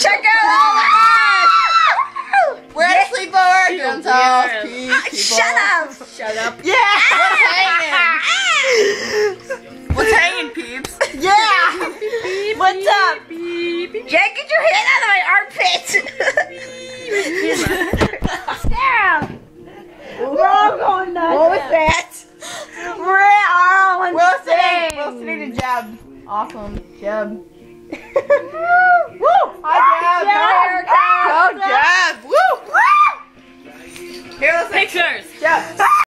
Check out all the We're at a sleepover. Don't tell weird. peeps, Ah. Shut up! Shut up. Yeah. What's hanging? What's hanging, peeps? Yeah! What's up? Beep, beep. Jake, get your hand out of my armpit! Sarah! We're all going nuts. What was that? We're all in Wilson, sync. Wilson need a jab. Awesome. Jab. Here, let's Pictures. jab.